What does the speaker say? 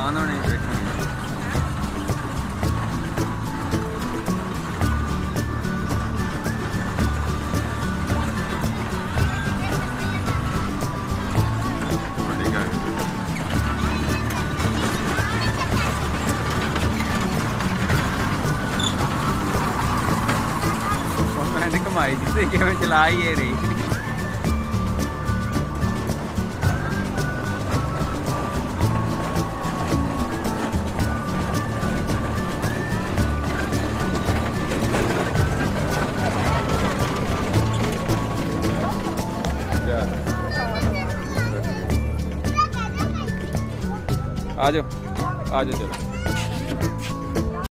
ਨੁਕਸਾਨ ਹੋਣੇ ਵੇਖਣ ਵੱਡੀ ਗੱਲ ਉਹ ਮੈਂ ਨੇ ਕਮਾਈ ਦਿੱਤੀ ਕਿਵੇਂ ਚਲਾ ਹੀ ਇਹ ਰਹੀ आ जाओ आ जाओ चलो।